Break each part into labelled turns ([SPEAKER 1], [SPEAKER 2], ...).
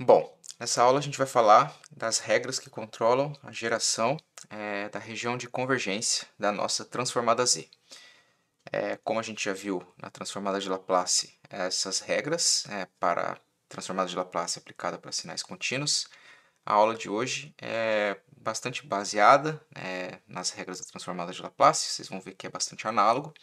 [SPEAKER 1] Bom, nessa aula a gente vai falar das regras que controlam a geração é, da região de convergência da nossa transformada Z. É, como a gente já viu na transformada de Laplace, essas regras é, para a transformada de Laplace aplicada para sinais contínuos, a aula de hoje é bastante baseada é, nas regras da transformada de Laplace, vocês vão ver que é bastante análogo.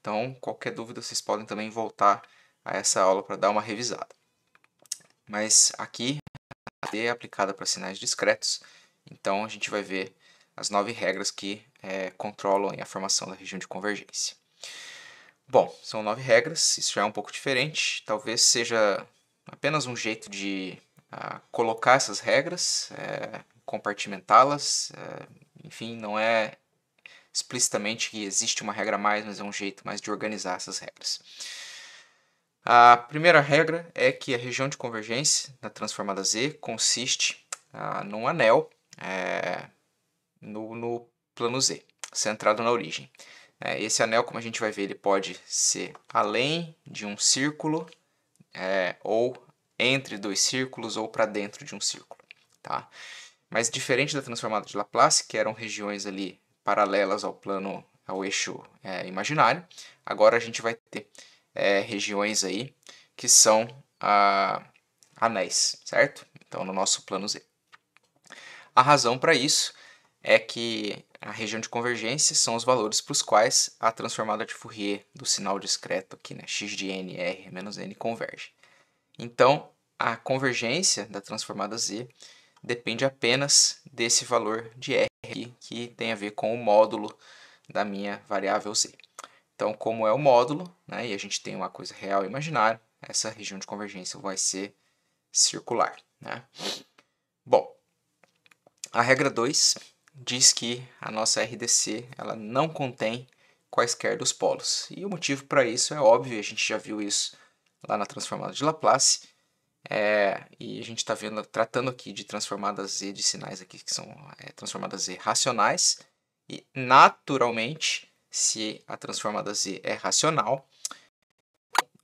[SPEAKER 1] Então, qualquer dúvida, vocês podem também voltar a essa aula para dar uma revisada mas aqui é aplicada para sinais discretos, então a gente vai ver as nove regras que é, controlam a formação da região de convergência. Bom, são nove regras, isso já é um pouco diferente, talvez seja apenas um jeito de uh, colocar essas regras, é, compartimentá-las, é, enfim, não é explicitamente que existe uma regra mais, mas é um jeito mais de organizar essas regras. A primeira regra é que a região de convergência da transformada Z consiste ah, num anel é, no, no, plano Z, centrado na origem. É, esse anel, como a gente vai ver, ele pode ser além de um círculo, é, ou entre dois círculos, ou para dentro de um círculo. Tá? Mas diferente da transformada de Laplace, que eram regiões ali paralelas ao plano, ao eixo é, imaginário, agora a gente vai ter é, regiões aí que são ah, anéis, certo? Então, no nosso plano Z. A razão para isso é que a região de convergência são os valores para os quais a transformada de Fourier do sinal discreto aqui, né, x de n, r menos n, converge. Então, a convergência da transformada z depende apenas desse valor de r aqui, que tem a ver com o módulo da minha variável z. Então, como é o módulo, né, e a gente tem uma coisa real e imaginária, essa região de convergência vai ser circular. Né? Bom, a regra 2 diz que a nossa RDC ela não contém quaisquer dos polos. E o motivo para isso é óbvio, a gente já viu isso lá na transformada de Laplace. É, e a gente está tratando aqui de transformadas Z de sinais aqui que são é, transformadas Z racionais. E naturalmente se a transformada z é racional,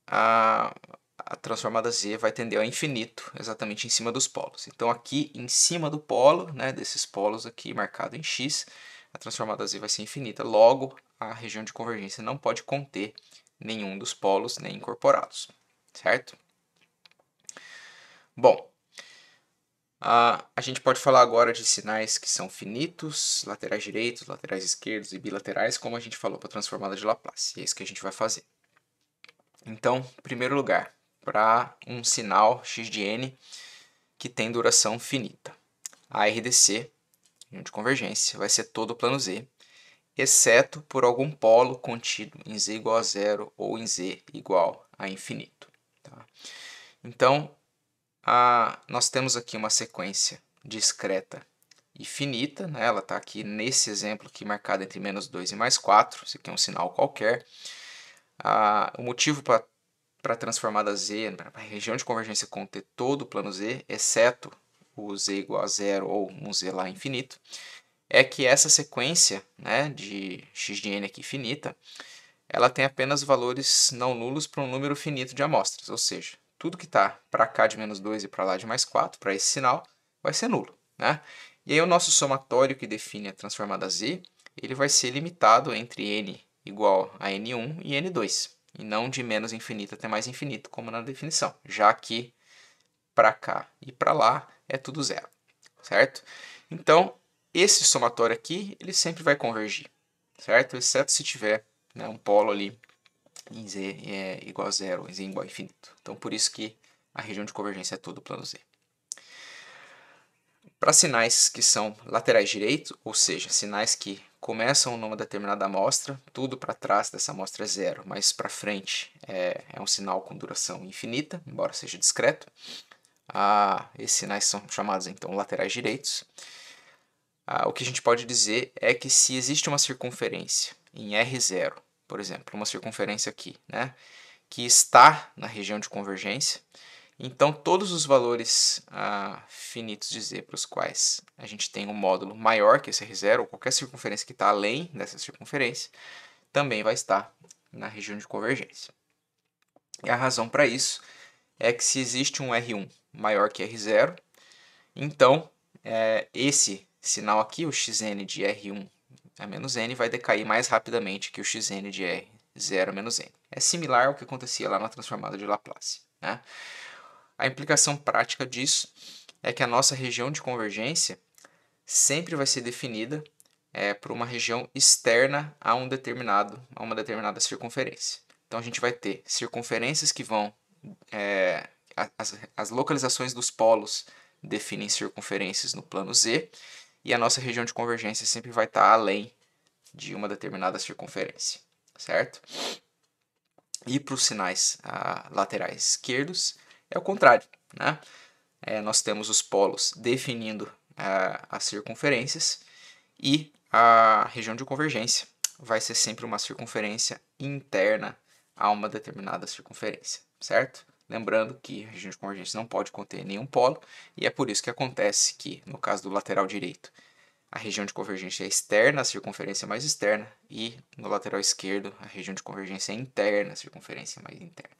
[SPEAKER 1] a, a transformada z vai tender ao infinito, exatamente em cima dos polos. Então aqui em cima do polo, né, desses polos aqui marcado em x, a transformada z vai ser infinita. Logo, a região de convergência não pode conter nenhum dos polos nem incorporados, certo? Bom, Uh, a gente pode falar agora de sinais que são finitos, laterais direitos, laterais esquerdos e bilaterais, como a gente falou para a transformada de Laplace. E é isso que a gente vai fazer. Então, em primeiro lugar, para um sinal x de n que tem duração finita. A RDC, de convergência, vai ser todo o plano Z, exceto por algum polo contido em z igual a zero ou em z igual a infinito. Tá? Então, a, nós temos aqui uma sequência discreta e finita, né? ela está aqui nesse exemplo aqui marcada entre menos 2 e mais 4, isso aqui é um sinal qualquer. Ah, o motivo para a transformada Z, para a região de convergência conter todo o plano Z, exceto o Z igual a zero ou um Z lá infinito, é que essa sequência né, de x de n aqui finita, ela tem apenas valores não nulos para um número finito de amostras, ou seja, tudo que está para cá de menos 2 e para lá de mais 4, para esse sinal, vai ser nulo. Né? E aí o nosso somatório que define a transformada z, ele vai ser limitado entre n igual a n1 e n2, e não de menos infinito até mais infinito, como na definição, já que para cá e para lá é tudo zero, certo? Então, esse somatório aqui, ele sempre vai convergir, certo? Exceto se tiver né, um polo ali em z é igual a zero, em z igual a infinito. Então, por isso que a região de convergência é todo o plano z. Para sinais que são laterais direitos, ou seja, sinais que começam numa determinada amostra, tudo para trás dessa amostra é zero, mas para frente é, é, um sinal com duração infinita, embora seja discreto. Ah, esses sinais são chamados então laterais direitos. Ah, o que a gente pode dizer é que se existe uma circunferência em R0 por exemplo, uma circunferência aqui, né, que está na região de convergência. Então, todos os valores ah, finitos de z para os quais a gente tem um módulo maior que esse R0, ou qualquer circunferência que está além dessa circunferência, também vai estar na região de convergência. E a razão para isso é que se existe um R1 maior que R0, então é, esse sinal aqui, o xn de R1 a menos n, vai decair mais rapidamente que o xn de R0 menos n. É similar ao que acontecia lá na transformada de Laplace. Né? A implicação prática disso é que a nossa região de convergência sempre vai ser definida é, por uma região externa a um determinado, a uma determinada circunferência. Então a gente vai ter circunferências que vão é, as, as localizações dos polos definem circunferências no plano Z e a nossa região de convergência sempre vai estar além de uma determinada circunferência, certo? E para os sinais ah, laterais esquerdos é o contrário, né? É, nós temos os polos definindo ah, as circunferências e a região de convergência vai ser sempre uma circunferência interna a uma determinada circunferência, certo? Lembrando que a região de convergência não pode conter nenhum polo, e é por isso que acontece que, no caso do lateral direito, a região de convergência é externa, a circunferência é mais externa, e no lateral esquerdo, a região de convergência é interna, a circunferência é mais interna.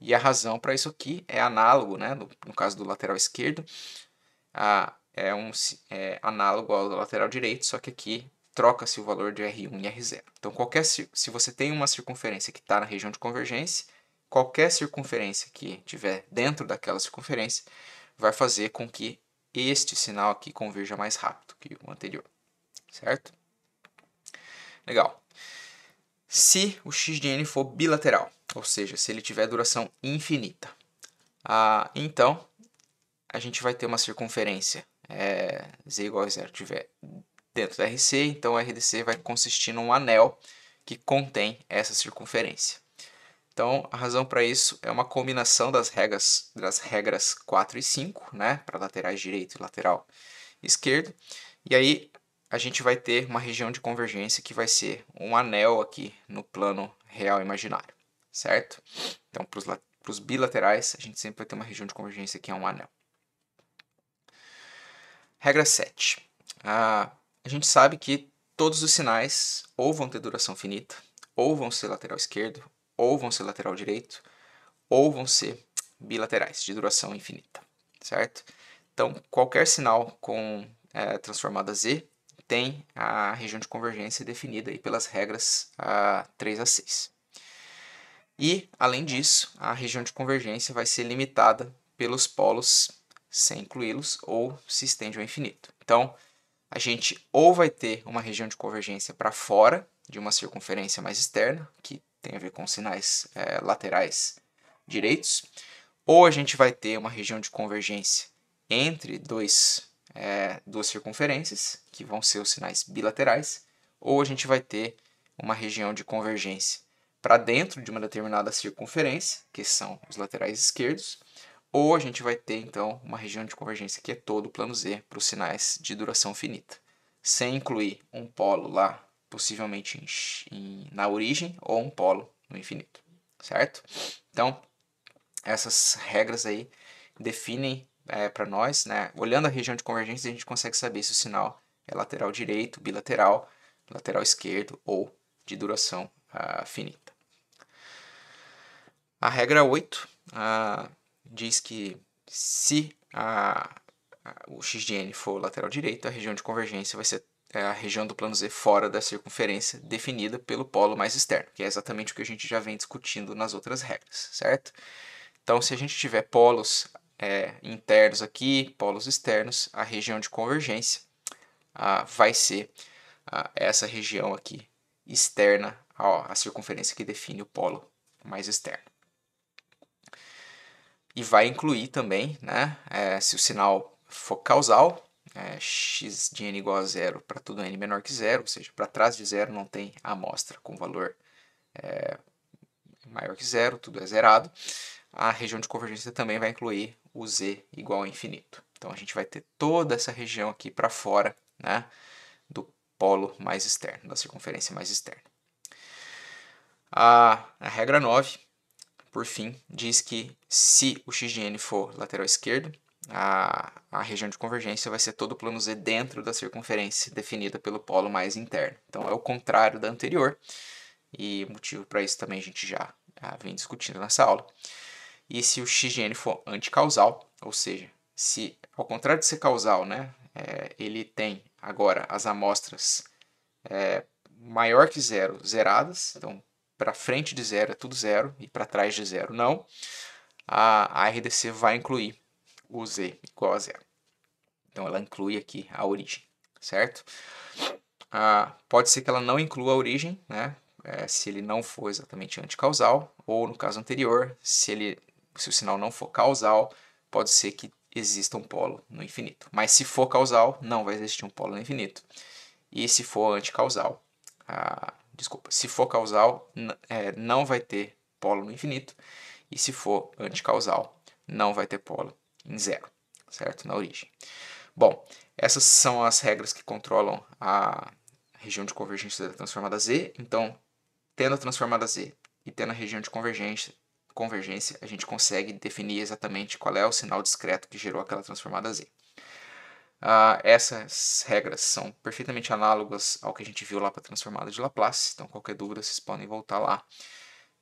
[SPEAKER 1] E a razão para isso aqui é análogo, né? no, no caso do lateral esquerdo, a, é, um, é análogo ao lateral direito, só que aqui troca-se o valor de R1 e R0. Então, qualquer, se você tem uma circunferência que está na região de convergência, qualquer circunferência que tiver dentro daquela circunferência vai fazer com que este sinal aqui converja mais rápido que o anterior, certo? Legal. Se o x de n for bilateral, ou seja, se ele tiver duração infinita, ah, então a gente vai ter uma circunferência é, z igual a zero tiver dentro da RC, então o RDC vai consistir num anel que contém essa circunferência. Então, a razão para isso é uma combinação das regras, das regras 4 e 5, né, para laterais direito e lateral esquerdo. E aí a gente vai ter uma região de convergência que vai ser um anel aqui no plano real imaginário, certo? Então, para os bilaterais, a gente sempre vai ter uma região de convergência que é um anel. Regra 7. Ah, a gente sabe que todos os sinais ou vão ter duração finita, ou vão ser lateral esquerdo, ou vão ser lateral direito, ou vão ser bilaterais, de duração infinita, certo? Então, qualquer sinal com é, transformada Z tem a região de convergência definida aí pelas regras a 3 a 6. E, além disso, a região de convergência vai ser limitada pelos polos sem incluí-los ou se estende ao infinito. Então, a gente ou vai ter uma região de convergência para fora de uma circunferência mais externa, que tem a ver com sinais é, laterais direitos, ou a gente vai ter uma região de convergência entre dois, é, duas circunferências, que vão ser os sinais bilaterais, ou a gente vai ter uma região de convergência para dentro de uma determinada circunferência, que são os laterais esquerdos, ou a gente vai ter então uma região de convergência que é todo o plano Z para os sinais de duração finita, sem incluir um polo lá possivelmente em, em, na origem ou um polo no infinito, certo? Então, essas regras aí definem é, para nós, né? Olhando a região de convergência, a gente consegue saber se o sinal é lateral direito, bilateral, lateral esquerdo ou de duração uh, finita. A regra 8 uh, diz que se a, a, o n for lateral direito, a região de convergência vai ser é a região do plano Z fora da circunferência definida pelo polo mais externo, que é exatamente o que a gente já vem discutindo nas outras regras, certo? Então, se a gente tiver polos é, internos aqui, polos externos, a região de convergência ah, vai ser ah, essa região aqui externa à circunferência que define o polo mais externo. E vai incluir também, né, é, se o sinal for causal, é, x de n igual a zero para tudo n menor que zero, ou seja, para trás de zero não tem amostra com valor é, maior que zero, tudo é zerado. A região de convergência também vai incluir o z igual a infinito. Então a gente vai ter toda essa região aqui para fora né, do polo mais externo, da circunferência mais externa. A, a regra 9, por fim, diz que se o x de n for lateral esquerdo, a, a região de convergência vai ser todo o plano Z dentro da circunferência definida pelo polo mais interno. Então é o contrário da anterior, e motivo para isso também a gente já, já vem discutindo nessa aula. e se o x de n for anticausal, ou seja, se ao contrário de ser causal, né, é, ele tem agora as amostras é, maior que zero zeradas, então para frente de zero é tudo zero e para trás de zero não, a RDC vai incluir o z igual a zero. Então ela inclui aqui a origem, certo? Ah, pode ser que ela não inclua a origem, né? É, se ele não for exatamente anticausal, ou no caso anterior, se, ele, se o sinal não for causal, pode ser que exista um polo no infinito. Mas se for causal, não vai existir um polo no infinito. E se for anticausal, ah, desculpa, se for causal, é, não vai ter polo no infinito. E se for anticausal, não vai ter polo em zero, certo? Na origem. Bom, essas são as regras que controlam a região de convergência da transformada Z. Então, tendo a transformada Z e tendo a região de convergência, convergência, a gente consegue definir exatamente qual é o sinal discreto que gerou aquela transformada Z. Uh, essas regras são perfeitamente análogas ao que a gente viu lá para a transformada de Laplace, então qualquer dúvida vocês podem voltar lá.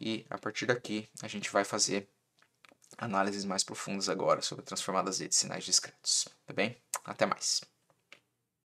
[SPEAKER 1] E a partir daqui a gente vai fazer análises mais profundas agora sobre a transformada Z de sinais discretos. Tá bem? Até mais.